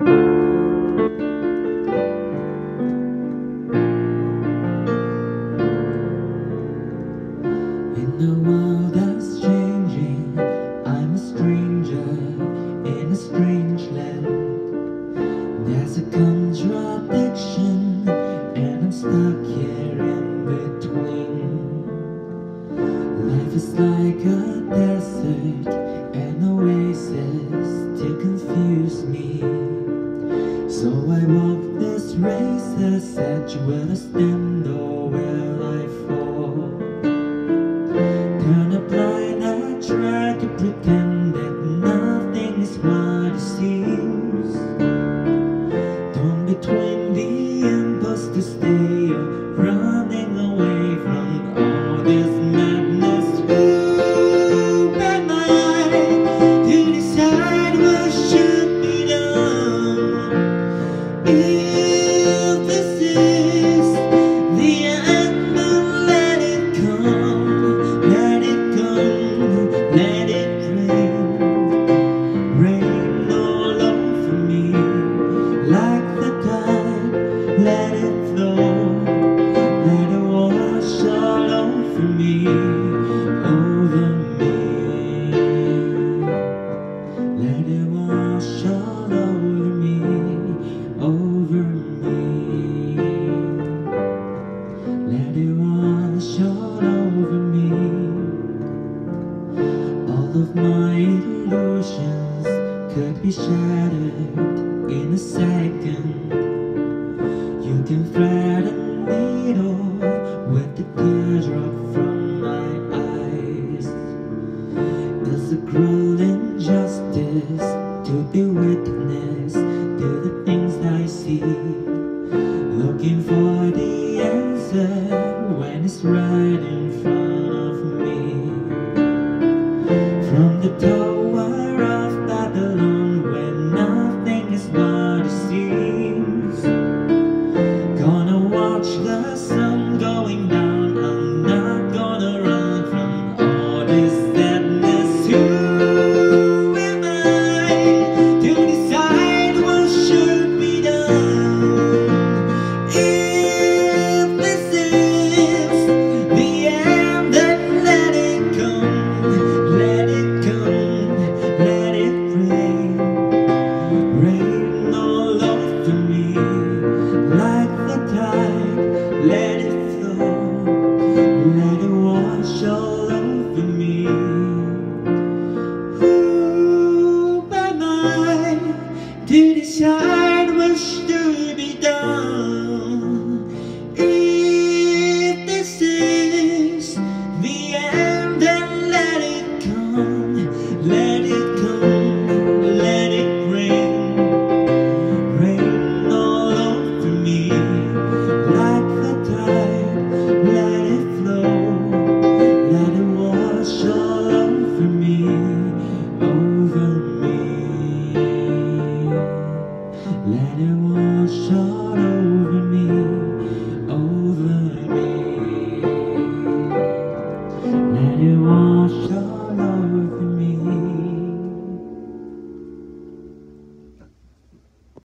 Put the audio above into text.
In the world that's changing, I'm a stranger in a strange land. There's a contradiction, and I'm stuck here in between. Life is like a desert, Will I stand or will I fall? Turn a blind eye, try to pretend that nothing is what it seems. Torn between the impulse to let it flow, let it wash all over me, over me, let it wash all over me, over me. Let it wash all over me. All of my illusions could be shattered in a. Can thread a needle with the teardrop from my eyes. It's a cruel injustice to be witness to the things I see. Looking for the answer when it's right in front of me. Who you wash away.